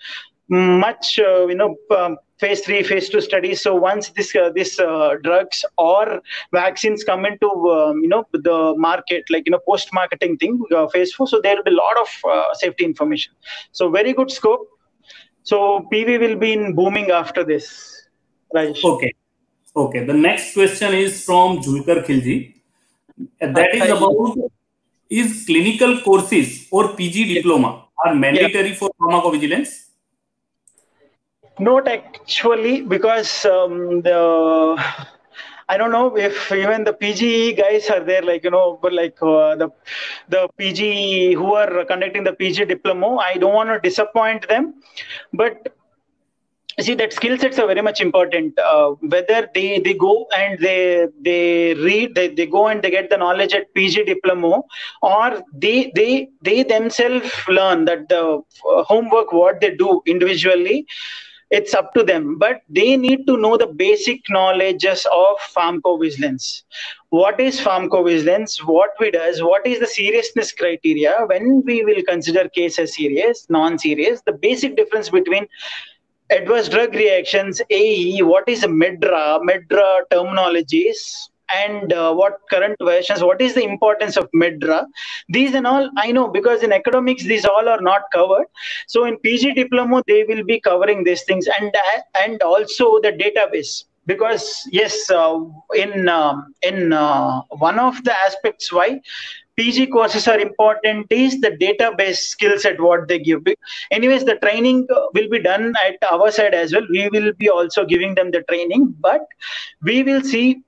much uh, you know um, phase 3 phase 2 studies so once this uh, this uh, drugs or vaccines come into um, you know the market like you know post marketing thing uh, phase 4 so there will be a lot of uh, safety information so very good scope so pv will be in booming after this Rajesh. Okay. Okay. The next question is from Julkar Khilji. And That is about is clinical courses or PG diploma are mandatory for pharmacovigilance? Not actually, because um, the I don't know if even the PG guys are there, like you know, but like uh, the the PG who are conducting the PG diploma. I don't want to disappoint them, but see that skill sets are very much important. Uh, whether they they go and they they read they, they go and they get the knowledge at pg diploma or they they they themselves learn that the uh, homework what they do individually it's up to them. But they need to know the basic knowledges of pharmacovigilance. What is pharmacovigilance? What we does? What is the seriousness criteria? When we will consider case as serious non-serious the basic difference between adverse drug reactions ae what is a MedDRA? MedDRA terminologies and uh, what current versions what is the importance of MedDRA? These and all i know because in academics these all are not covered. So in pg diploma they will be covering these things and and also the database because yes uh, in um in uh, one of the aspects why PG courses are important is the database skill set what they give. Anyways, the training uh, will be done at our side as well. We will be also giving them the training, but we will see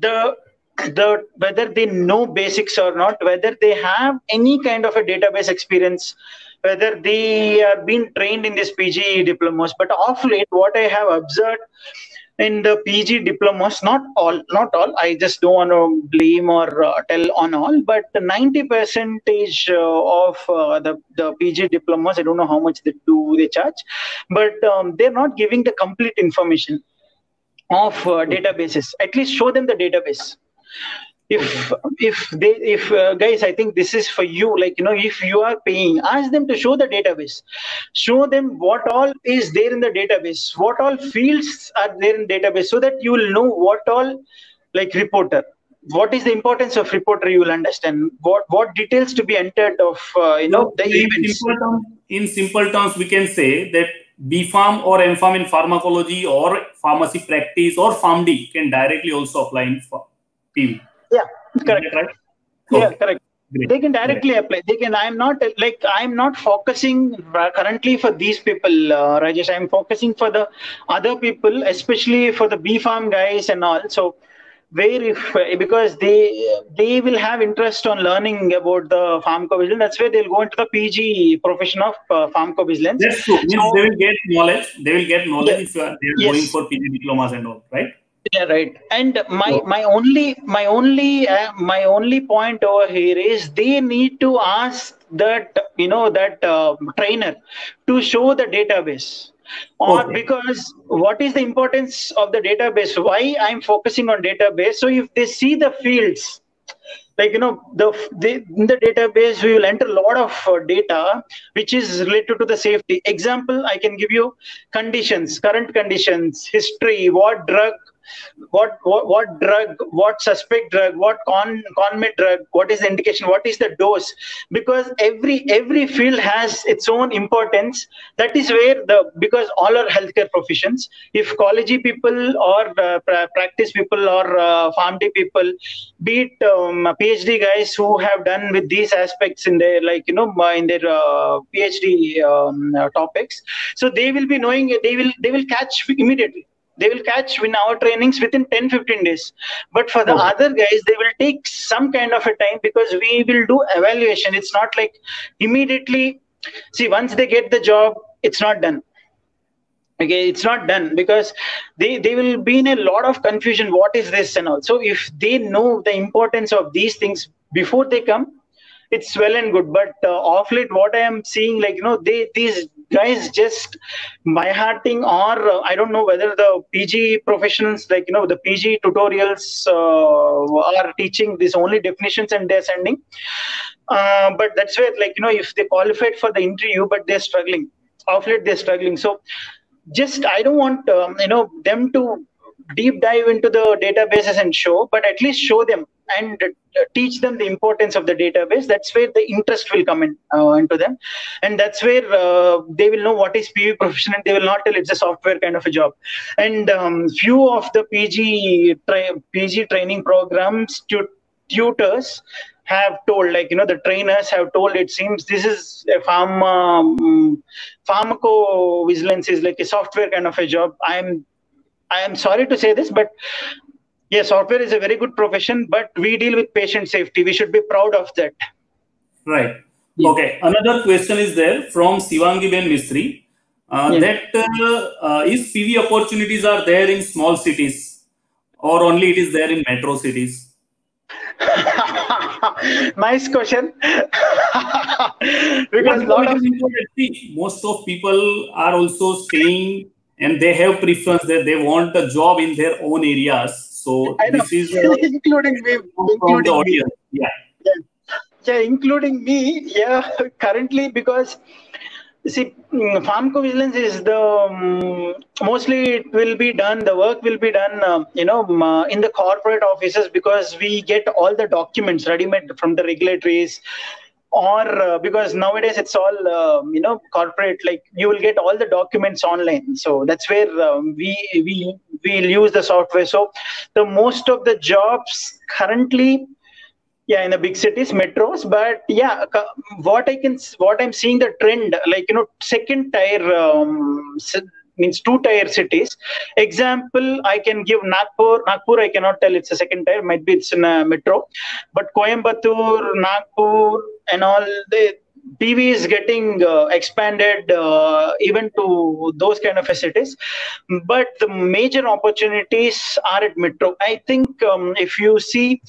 the the whether they know basics or not, whether they have any kind of a database experience, whether they are being trained in this PG diplomas. But of late, what I have observed in the PG diplomas, not all, not all. I just don't want to blame or uh, tell on all, but 90 percentage uh, of uh, the the PG diplomas, I don't know how much they do they charge, but um, they're not giving the complete information of uh, databases. At least show them the database if if they if uh, guys i think this is for you. Like you know if you are paying ask them to show the database. Show them what all is there in the database. What all fields are there in database so that you will know what all like reporter. What is the importance of reporter you will understand. What what details to be entered of uh, you know the in events. simple, terms, in simple terms we can say that bpharm or mpharm in pharmacology or pharmacy practice or pharmd can directly also apply in ph- PV. Yeah correct right? yeah Okay. correct Great. they can directly apply they can i'm not like i'm not focusing currently for these people uh, rajesh i'm focusing for the other people especially for the B Pharm guys and all so where if because they they will have interest on learning about the pharmacovigilance that's where they'll go into the pg profession of uh, pharmacovigilance That's true. Means So- they will get knowledge. They will get knowledge if you are, they are Yes. going for PG diplomas and all, right? Yeah right. And my So- my only my only uh, my only point over here is they need to ask that you know that uh, trainer to show the database. Or Okay. because what is the importance of the database? Why i'm focusing on database? So if they see the fields like you know the, the in the database we will enter a lot of uh, data which is related to the safety. Example i can give you conditions current conditions history what drug what what, what drug what suspect drug what con conmit drug what is the indication what is the dose? Because every every field has its own importance. That is where the because all are healthcare professions. If college people or uh, pra- practice people or uh, people be it um, phd guys who have done with these aspects in their like you know in their uh, phd um, uh, topics so they will be knowing they will they will catch immediately they will catch in our trainings within 10 15 days. But for the other guys they will take some kind of a time because we will do evaluation. It's not like immediately see once they get the job it's not done. Okay it's not done because they they will be in a lot of confusion what is this and all. So if they know the importance of these things before they come it's well and good. But uh, off late what i am seeing like you know they these guys just by hearting or uh, i don't know whether the pg professionals like you know the pg tutorials uh, are teaching these only definitions and they're sending. Uh, but that's where like you know if they qualified for the interview but they're struggling. Off late they're struggling. So just i don't want um, you know them to deep dive into the databases and show but at least show them and teach them the importance of the database. That's where the interest will come in uh, into them. And that's where uh, they will know what is pv profession they will not tell it's a software kind of a job. And um, few of the pg tra- pg training programs tu- tutors have told like you know the trainers have told it seems this is a farm um, pharmacovigilance is like a software kind of a job. I'm i am sorry to say this but yes software is a very good profession but we deal with patient safety we should be proud of that Right. Yeah. Okay. Another question is there from Sivangi Ben Mistri. Uh, Yeah. That uh, uh, is PV opportunities are there in small cities or only it is there in metro cities? nice question because Because lot of it is. See, most of people are also staying and they have preference that they want a job in their own areas. So this is uh, including me including me audience. Yeah. yeah including me yeah currently because see mm, pharmacovigilance is the um, mostly it will be done the work will be done um, you know um, uh, in the corporate offices because we get all the documents ready made from the regulatories or uh, because nowadays it's all um, you know corporate like you will get all the documents online. So that's where um, we we we'll use the software. So the most of the jobs currently yeah in the big cities metros but yeah what i can what i'm seeing the trend like you know second tier um, means two tier cities. Example i can give nagpur. Nagpur i cannot tell it's a second tier. Might be it's in a metro. But coimbatore nagpur and all they PV is getting uh, expanded uh, even to those kind of facilities, but the major opportunities are at metro. I think um, if you see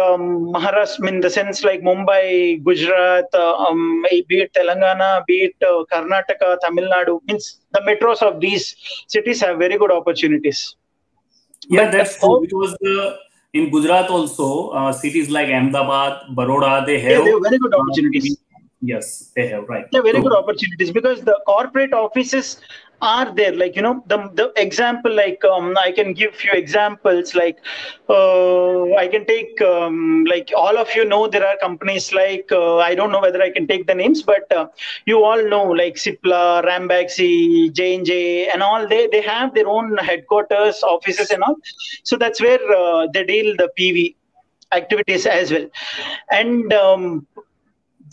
um, Maharashtra in the sense like Mumbai, Gujarat, uh, um, be it Telangana, be it uh, Karnataka, Tamil Nadu, means the metros of these cities have very good opportunities. Yeah, but that's true because the in Gujarat also, uh, cities like Ahmedabad, Baroda, they have, yeah, they have very good opportunities. Yes, they have, right. They're very good opportunities because the corporate offices are there. Like, you know, the, the example, like, um, I can give few examples. Like, uh, I can take, um, like, all of you know, there are companies like, uh, I don't know whether I can take the names, but uh, you all know, like, Cipla, Ranbaxy, J&J, and all, they, they have their own headquarters, offices, and all. So that's where uh, they deal the PV activities as well. And, um,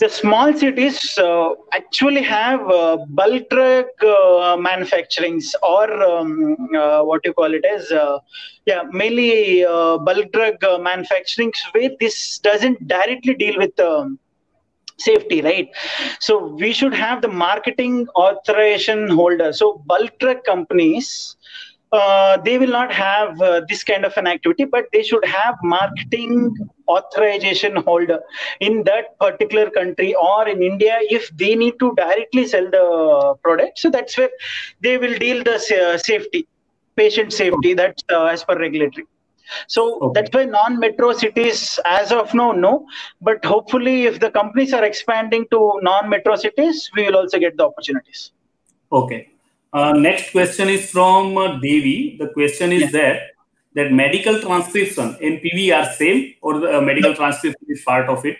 the small cities uh, actually have uh, bulk drug uh, manufacturings or um, uh, what you call it as uh, yeah mainly uh, bulk drug manufacturing where this doesn't directly deal with um, safety right? So we should have the marketing authorization holder. So bulk drug companies uh, they will not have uh, this kind of an activity, but they should have marketing authorization holder in that particular country or in India if they need to directly sell the product. So that's where they will deal the uh, safety, patient safety. That's uh, as per regulatory. So okay. that's why non-metro cities, as of now, no. But hopefully, if the companies are expanding to non-metro cities, we will also get the opportunities. Okay. Uh, next question is from uh, Devi. The question is yeah. that that medical transcription and PV are same or the uh, medical no. transcription is part of it?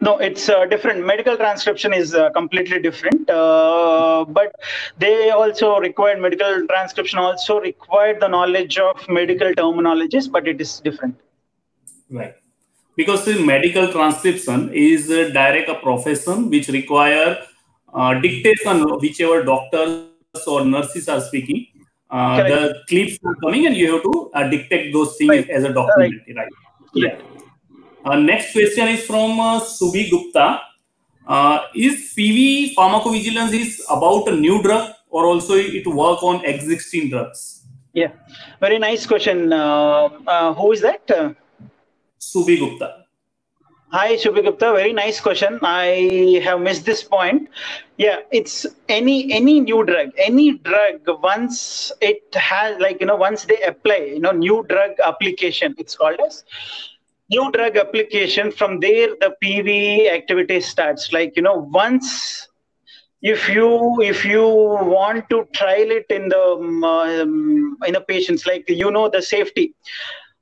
No, it's uh, different. Medical transcription is uh, completely different. Uh, but they also required medical transcription also required the knowledge of medical terminologies, but it is different. Right. Because the medical transcription is a direct a profession which require dictation whichever doctor or nurses are speaking, uh, the clips are coming and you have to uh, dictate those things right. as a document, right? right? Yeah. Uh, next question is from uh, Subhi Gupta. Uh, is PV pharmacovigilance is about a new drug or also it work on existing drugs? Yeah, very nice question. Uh, uh, who is that? Subhi Gupta. Hi, Shubhi Gupta. Very nice question. I have missed this point. Yeah, it's any any new drug, any drug. Once it has like you know, once they apply, you know, new drug application. It's called as new drug application. From there, the PV activity starts. Like you know, once if you if you want to trial it in the um, in a patients, like you know the safety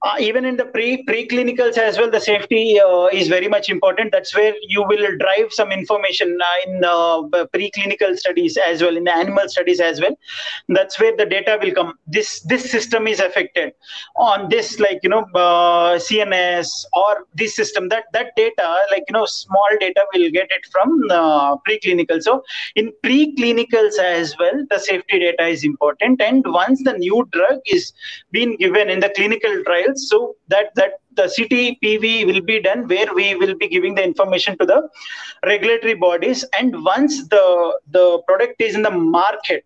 uh, even in the pre preclinicals as well, the safety uh, is very much important. That's where you will drive some information uh, in uh, preclinical studies as well, in the animal studies as well. That's where the data will come. This this system is affected on this, like you know, uh, CNS or this system. That that data, like you know, small data will get it from uh, preclinical. So in preclinicals as well, the safety data is important. And once the new drug is being given in the clinical trial so that that the CTPV will be done where we will be giving the information to the regulatory bodies. And once the the product is in the market,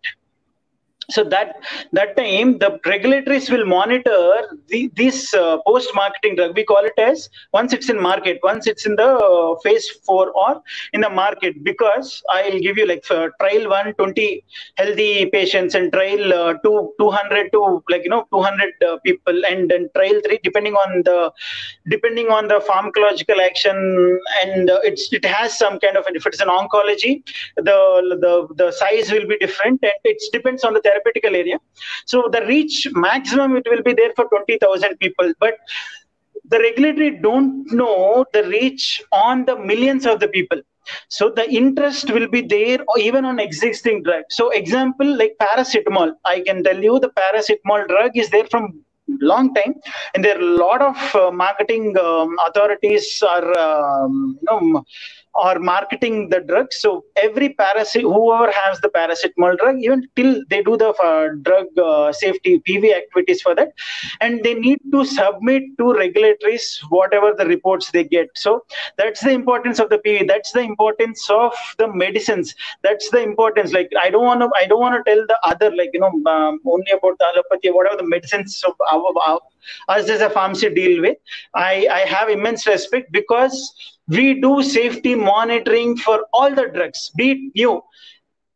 so that that time the regulators will monitor the, this uh, post marketing drug. We call it as once it's in market once it's in the uh, phase 4 or in the market. Because i'll give you like for trial 1 20 healthy patients and trial uh, 2 200 to like you know 200 uh, people and then trial 3 depending on the depending on the pharmacological action and uh, it's it has some kind of if it's an oncology the the the size will be different and it depends on the therapy therapeutical area. So the reach maximum it will be there for 20,000 people, but the regulatory don't know the reach on the millions of the people. So the interest will be there even on existing drugs. So example like paracetamol, I can tell you the paracetamol drug is there from long time, and there are a lot of uh, marketing um, authorities are um, you know or marketing the drug. So every parasite, whoever has the paracetamol drug, even till they do the uh, drug uh, safety PV activities for that, and they need to submit to regulatories whatever the reports they get. So that's the importance of the PV. That's the importance of the medicines. That's the importance. Like I don't want to, I don't want to tell the other, like you know, um, only about the allopathy, whatever the medicines of our, our us as a pharmacy deal with. I I have immense respect because we do safety monitoring for all the drugs, be it new,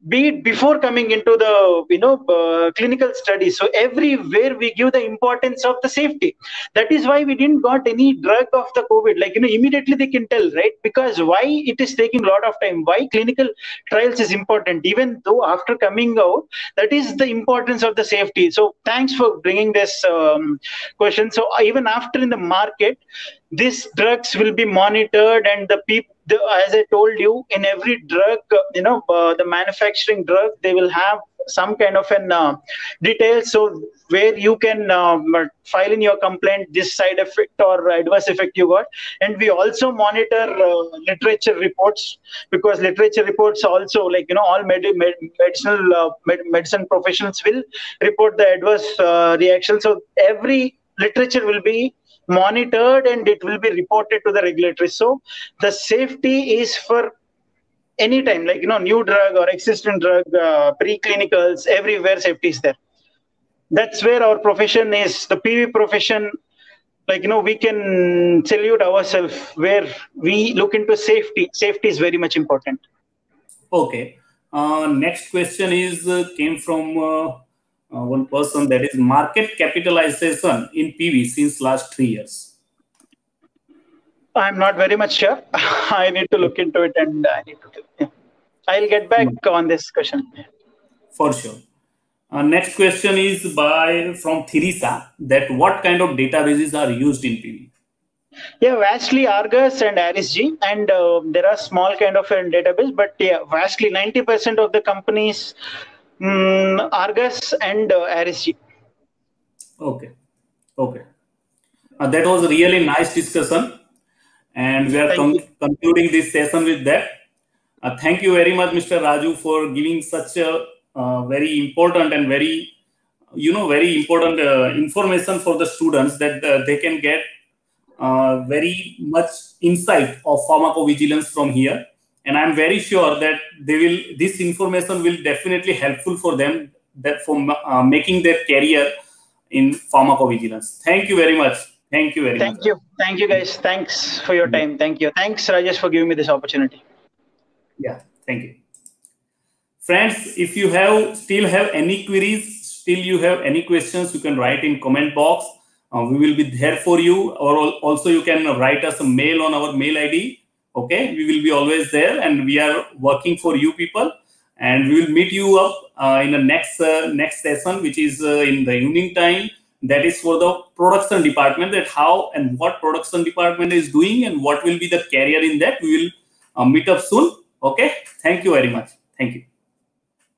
be it before coming into the you know uh, clinical studies. So everywhere we give the importance of the safety. That is why we didn't got any drug of the covid. Like you know immediately they can tell right? Because why it is taking a lot of time? Why clinical trials is important? Even though after coming out that is the importance of the safety. So thanks for bringing this um, question. So even after in the market these drugs will be monitored and the people the, as I told you, in every drug, you know, uh, the manufacturing drug, they will have some kind of an uh, detail. So where you can um, file in your complaint this side effect or adverse effect you got, and we also monitor uh, literature reports because literature reports also like you know all med- med- medicinal uh, med- medicine professionals will report the adverse uh, reaction. So every literature will be monitored and it will be reported to the regulatory. So the safety is for any time, like you know, new drug or existing drug, uh, preclinicals, everywhere safety is there. That's where our profession is. The PV profession, like you know, we can salute ourselves where we look into safety. Safety is very much important. Okay. Uh, next question is uh, came from uh, one person that is market capitalization in PV since last three years? I'm not very much sure. I need to look into it and I need to. Yeah. I'll get back mm. on this question. For sure. Uh, next question is by from Theresa that what kind of databases are used in PV? Yeah, vastly Argus and ARISG, and uh, there are small kind of a database, but yeah, vastly 90% of the companies Mm, Argus and uh, ARISG. Okay. Okay. Uh, that was a really nice discussion. And we are con concluding this session with that. Uh, thank you very much, Mr. Raju, for giving such a uh, very important and very, you know, very important uh, information for the students that uh, they can get very much insight of pharmacovigilance from here and i'm very sure that they will this information will definitely helpful for them that for uh, making their career in pharmacovigilance. Thank you very much. Thank you very thank much. thank you. Thank you guys. Thanks for your time. Thank you. Thanks rajesh for giving me this opportunity. Yeah thank you. Friends if you have still have any queries still you have any questions you can write in comment box. Uh, we will be there for you. Or also you can write us a mail on our mail id okay we will be always there and we are working for you people. And we will meet you up uh, in the next uh, next session which is uh, in the evening time. That is for the production department that how and what production department is doing and what will be the career in that. We will uh, meet up soon. Okay thank you very much. Thank you